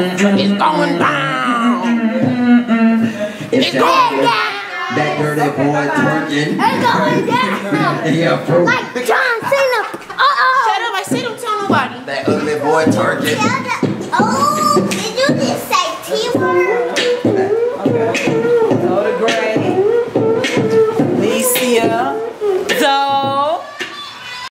It's going down. It's It's going down. that dirty boy twerking. It's going down. Yeah, bro. Like John Cena. Uh-oh. Shut up. I said don't tell nobody. That ugly boy twerking.